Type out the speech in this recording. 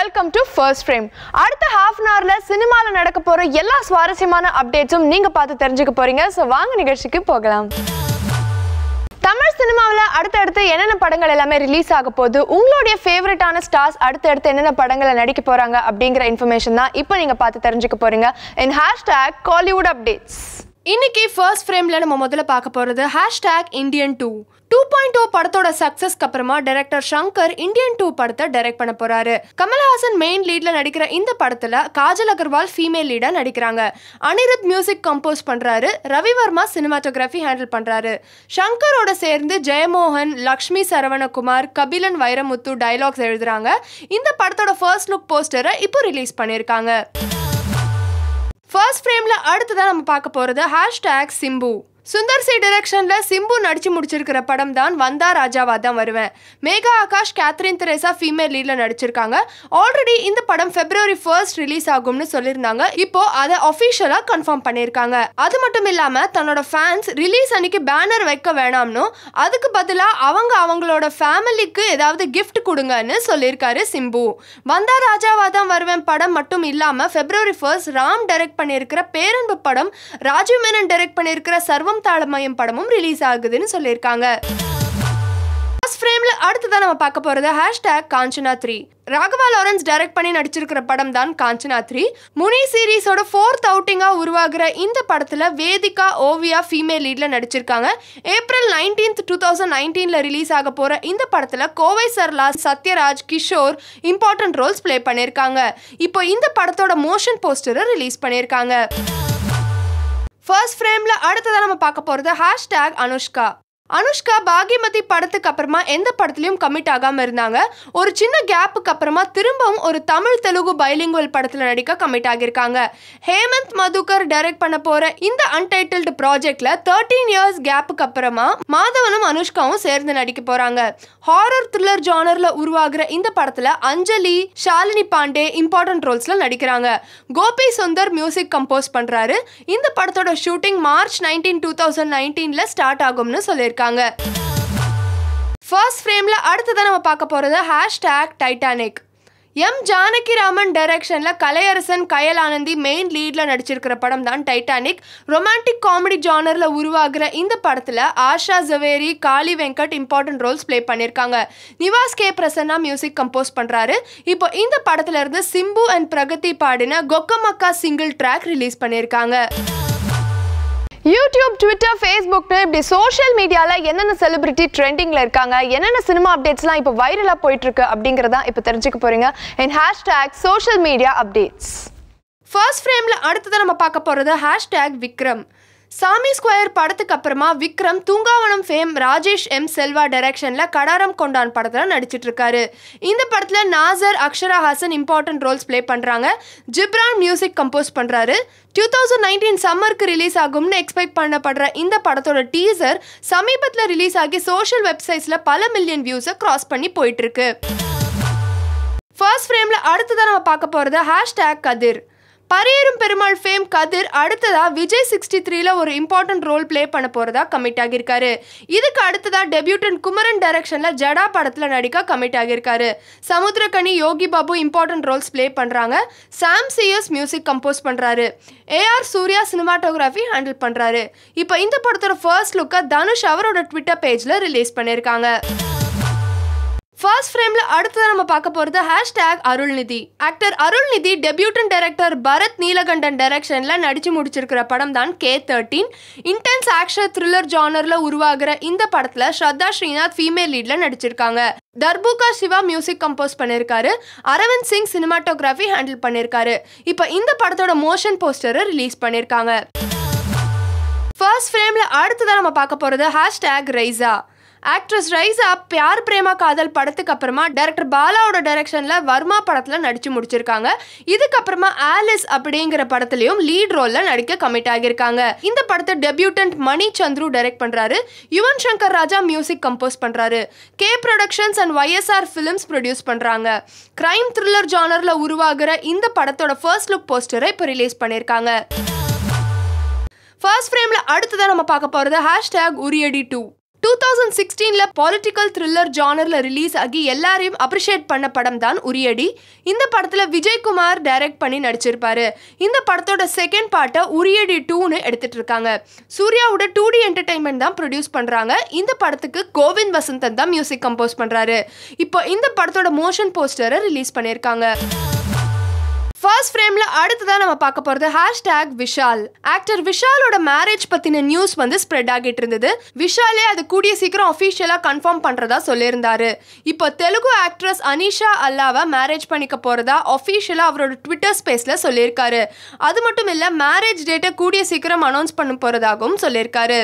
Welcome to first frame அடுத்த half an ஹவர்ல சினிமாவில் நடக்க போற எல்லா சுவாரஸ்யமான அப்டேட்ஸும் நீங்க பார்த்து தெரிஞ்சுக்க போறீங்க. ஸோ வாங்க நிகழ்ச்சிக்கு போகலாம். தமிழ் சினிமாவில் அடுத்தடுத்து என்னென்ன படங்கள் எல்லாமே ரிலீஸ் ஆக போகுது? உங்களுடைய ஃபேவரட்டான ஸ்டார்ஸ் அடுத்தடுத்து என்னென்ன படங்களை நடிக்க போறாங்க அப்படிங்கிற இன்ஃபர்மேஷன் தான் இப்போ நீங்க பார்த்து தெரிஞ்சுக்க போறீங்க. இன் ஹேஷ்டேக் காலிவுட் அப்டேட்ஸ் இன்னைக்கு ஃபர்ஸ்ட் ஃப்ரேம்ல நம்ம முதல்ல பார்க்க போறது hashtag Indian two two point two படத்தோட சக்சஸ்க்கு அப்புறமா டைரக்டர் சங்கர் இந்தியன் டூ படத்தை டைரக்ட் பண்ண போறாரு. கமல்ஹாசன் மெயின் லீட்ல நடிக்கிற இந்த படத்துல காஜல் அகர்வால் ஃபீமேல் லீடா நடிக்கிறாங்க. அனிருத் மியூசிக் கம்போஸ் பண்றாரு. ரவிவர்மா சினிமாட்டோகிராஃபி ஹேண்டில் பண்றாரு. சங்கரோட சேர்ந்து ஜெயமோகன் லக்ஷ்மி சரவணகுமார் கபிலன் வைரமுத்து டைலாக்ஸ் எழுதுறாங்க. இந்த படத்தோட ஃபர்ஸ்ட் லுக் போஸ்டரை இப்போ ரிலீஸ் பண்ணியிருக்காங்க. ஃபர்ஸ்ட் ஃப்ரேம்ல அடுத்ததான் நம்ம பார்க்க போறது ஹேஷ்டேக் சிம்பு சுந்தர் சி டிரெக்ஷன்ல சிம்பு நடிச்சு முடிச்சிருக்கிற படம் தான் வந்தா ராஜாவா தான் வருவேன். மேகா ஆகாஷ் கேத்ரின் தெரேசா ஃபீமேல் லீட்ல நடிச்சிருக்காங்க. ஆல்ரெடி இந்த படம் பிப்ரவரி ஃபர்ஸ்ட் ரிலீஸ் ஆகும்னு சொல்லியிருந்தாங்க. இப்போ அதை அஃபிஷியலா கன்ஃபார்ம் பண்ணியிருக்காங்க. அது மட்டும் இல்லாம தன்னோட ஃபேன்ஸ் ரிலீஸ் அன்னைக்கு பேனர் வைக்க வேணாம்னு அதுக்கு பதிலா அவங்க அவங்களோட ஃபேமிலிக்கு ஏதாவது கிஃப்ட் கொடுங்கன்னு சொல்லியிருக்காரு சிம்பு. வந்தா ராஜாவா தான் வருவேன் படம் மட்டும் இல்லாம பிப்ரவரி ஃபர்ஸ்ட் ராம் டைரக்ட் பண்ணியிருக்கிற பேரன்பு படம் ராஜீவ் மேனன் டைரக்ட் பண்ணியிருக்கிற சர்வம் தாளமயம் படமும் ரிலீஸ் ஆகுதுன்னு சொல்லியிருக்காங்க. ஃபர்ஸ்ட் ஃப்ரேம்ல அடுத்ததான் நம்ம பார்க்க போறது hashtag Kanchana three Raghava Lawrence direct பண்ணி நடிச்சிருக்கிற படம் தான் காஞ்சனா த்ரீ முனி சீரீஸோட ஃபோர்த் அவுட்டிங்காக உருவாகிற இந்த படத்தில் வேதிகா ஓவியா ஃபீமேல் லீடில் நடிச்சிருக்காங்க. ஏப்ரல் நைன்டீன்த் டூ தௌசண்ட் நைன்டீனில் ரிலீஸ் ஆக போகிற இந்த படத்தில் Kovai Sarala Sathyaraj Kishore important roles play பண்ணியிருக்காங்க. இப்போ இந்த படத்தோட மோஷன் போஸ்டரை ரிலீஸ் பண்ணியிருக்காங்க. ஃபர்ஸ்ட் ஃப்ரேமில் அடுத்ததாக நம்ம பார்க்க போகிறது ஹேஷ்டேக் அனுஷ்கா அனுஷ்கா பாகியமதி படத்துக்கு அப்புறமா எந்த படத்துலையும் கமிட் ஆகாம இருந்தாங்க. ஒரு சின்ன கேப்புக்கு அப்புறமா திரும்பவும் ஒரு தமிழ் தெலுங்கு பைலிங்குவல் படத்துல நடிக்க கமிட் ஆகியிருக்காங்க. ஹேமந்த் மதுகர் டைரக்ட் பண்ண போற இந்த அன்டைட்டில்டு ப்ராஜெக்ட்ல தேர்ட்டீன் இயர்ஸ் கேப்புக்கு அப்புறமா மாதவனும் அனுஷ்காவும் சேர்ந்து நடிக்க போறாங்க. ஹாரர் த்ரில்லர் ஜானர்ல உருவாகிற இந்த படத்துல அஞ்சலி ஷாலினி பாண்டே இம்பார்ட்டன்ட் ரோல்ஸ்ல நடிக்கிறாங்க. கோபி சுந்தர் மியூசிக் கம்போஸ் பண்றாரு. இந்த படத்தோட shooting March nineteen two thousand நைன்டீன்ல start ஆகும்னு சொல்லியிருக்காங்க. ஃபர்ஸ்ட் ஃப்ரேம்ல அடுத்ததான் நம்ம பார்க்க போறது ஹேஷ்டேக் டைட்டானிக் எம் ஜானகிராமன் டைரக்ஷனில் கலையரசன் கயல் ஆனந்தி மெயின் லீடில் நடிச்சிருக்கிற படம் தான் டைட்டானிக் ரொமான்டிக் காமெடி ஜானரில் உருவாகிற இந்த படத்தில் Asha Jhaveri Kaali Venkat important roles play பண்ணியிருக்காங்க. Nivas K. Prasanna music compose பண்ணுறாரு இப்போ இந்த படத்துல இருந்து சிம்பு அண்ட் பிரகதி பாடின கொக்கமக்கா சிங்கிள் ட்ராக் ரிலீஸ் பண்ணியிருக்காங்க. யூடியூப் ட்விட்டர் ஃபேஸ்புக்னு இப்படி சோஷியல் மீடியாவில் என்னென்ன செலிபிரிட்டி ட்ரெண்டிங்கில் இருக்காங்க என்னென்ன சினிமா அப்டேட்ஸ்லாம் இப்போ வைரலாக போயிட்டுருக்கு அப்படிங்கிறதான் இப்போ தெரிஞ்சுக்க போகிறீங்க in hashtag social media updates first ஃப்ரேமில் அடுத்ததை நம்ம பார்க்க போகிறது ஹேஷ்டேக் விக்ரம் சாமி ஸ்கொயர் படத்துக்கு அப்புறமா விக்ரம் தூங்காவனம் ஃபேம் ராஜேஷ் எம் செல்வா டைரக்ஷனில் கடாரம் கொண்டான் படத்தில் நடிச்சிட்டு இருக்காரு இந்த படத்தில் Nassar Akshara Haasan important roles play பண்ணுறாங்க ஜிப்ரான் மியூசிக் கம்போஸ் பண்ணுறாரு டூ தௌசண்ட் நைன்டீன் சம்மருக்கு ரிலீஸ் ஆகும்னு எக்ஸ்பெக்ட் பண்ணப்படுற இந்த படத்தோட டீசர் சமீபத்தில் ரிலீஸ் ஆகி சோஷியல் வெப்சைட்ஸில் பல மில்லியன் வியூஸை கிராஸ் பண்ணி போயிட்டு இருக்கு ஃபர்ஸ்ட் ஃப்ரேமில் அடுத்ததான் நம்ம பார்க்க போகிறது ஹேஷ்டேக் கதிர். பரியேறும் பெருமாள் ஃபேம் கதிர் அடுத்ததா விஜய் சிக்ஸ்டி த்ரீல ஒரு இம்பார்ட்டன்ட் ரோல் ப்ளே பண்ண போறதா கமிட் ஆகியிருக்காரு. இதுக்கு அடுத்ததா டெபியூட்டன் குமரன் டைரக்ஷன்ல ஜடா படத்துல நடிக்க commit ஆகியிருக்காரு. Samuthirakani Yogi Babu important roles play பண்றாங்க. சாம் சிஎஸ் மியூசிக் கம்போஸ் பண்றாரு. ஏஆர் சூர்யா சினிமாட்டோகிராஃபி ஹேண்டில் பண்றாரு. இப்போ இந்த படத்தோட ஃபர்ஸ்ட் லுக்கை தனுஷ் அவரோட ட்விட்டர் பேஜ்ல ரிலீஸ் பண்ணியிருக்காங்க. ஃபர்ஸ்ட் ஃப்ரேமில் அடுத்ததாக நம்ம பார்க்க போகிறது hashtag Arulnithi. Actor Arulnithi debutant director Bharath Neelakandan டைரக்ஷனில் நடித்து முடிச்சிருக்கிற படம் தான் K thirteen intense action thriller ஜானரில் உருவாகிற இந்த படத்தில் ஸ்ரத்தா ஸ்ரீநாத் ஃபீமேல் லீடில் நடிச்சிருக்காங்க. தர்புகா சிவா மியூசிக் கம்போஸ் பண்ணியிருக்காரு அரவிந்த் சிங் சினிமாட்டோகிராஃபி ஹேண்டில் பண்ணியிருக்காரு இப்போ இந்த படத்தோட மோஷன் போஸ்டரை ரிலீஸ் பண்ணியிருக்காங்க ஃபர்ஸ்ட் ஃப்ரேமில் அடுத்ததான் நம்ம பார்க்க போகிறது ஹேஷ்டேக் ரைஸா ஆக்ட்ரஸ் ரைசா பியார் பிரேமா காதல் படத்துக்கு அப்புறமா டேரக்டர் பாலாவோட டைரக்ஷனில் வர்மா படத்தில் நடித்து முடிச்சிருக்காங்க. இதுக்கப்புறமா ஆலிஸ் அப்படிங்கிற படத்துலையும் லீட் ரோலில் நடிக்க கமிட் ஆகியிருக்காங்க. இந்த படத்தை டெபியூட்டன்ட் மணி சந்துரு டைரக்ட் பண்ணுறாரு யுவன் சங்கர் ராஜா மியூசிக் கம்போஸ் பண்ணுறாரு K productions and YSR films produce பண்ணுறாங்க கிரைம் த்ரில்லர் ஜானரில் உருவாகிற இந்த படத்தோட ஃபர்ஸ்ட் லுக் போஸ்டரை இப்போ ரிலீஸ் பண்ணியிருக்காங்க. ஃபர்ஸ்ட் ஃப்ரேமில் அடுத்ததான் நம்ம பார்க்க போகிறது hashtag Uriyadi two two thousand சிக்ஸ்டீனில் political thriller ஜானரில் ரிலீஸ் ஆகி எல்லாரையும் அப்ரிஷியேட் பண்ண படம் தான் உரியடி. இந்த படத்தில் விஜய்குமார் டைரக்ட் பண்ணி நடிச்சிருப்பாரு. இந்த படத்தோட செகண்ட் பார்ட்டை உரியடி டூன்னு எடுத்துட்டு இருக்காங்க சூர்யாவோட டூ டி என்டர்டைன்மெண்ட் தான் ப்ரொடியூஸ் பண்ணுறாங்க இந்த படத்துக்கு கோவிந்த் வசந்தன் தான் மியூசிக் கம்போஸ் பண்ணுறாரு இப்போ இந்த படத்தோட மோஷன் போஸ்டரை ரிலீஸ் பண்ணியிருக்காங்க. ஃபர்ஸ்ட் ஃப்ரேம்ல அடுத்ததான் நம்ம பார்க்க போறது ஹேஷ்டேக் விஷால். ஆக்டர் விஷாலோட மேரேஜ் பத்தின நியூஸ் வந்து ஸ்ப்ரெட் ஆகிட்டு இருந்தது. விஷாலே அது கூடிய சீக்கிரம் அஃபிஷியலா கன்ஃபார்ம் பண்றதா சொல்லியிருந்தாரு. இப்போ தெலுங்கு ஆக்ட்ரஸ் அனிஷா அல்லாவை மேரேஜ் பண்ணிக்க போறதா அஃபிஷியலா அவரோட ட்விட்டர் ஸ்பேஸ்ல சொல்லியிருக்காரு. அது மட்டும் இல்ல மேரேஜ் டேட்டை கூடிய சீக்கிரம் அனௌன்ஸ் பண்ண போறதாகவும் சொல்லியிருக்காரு.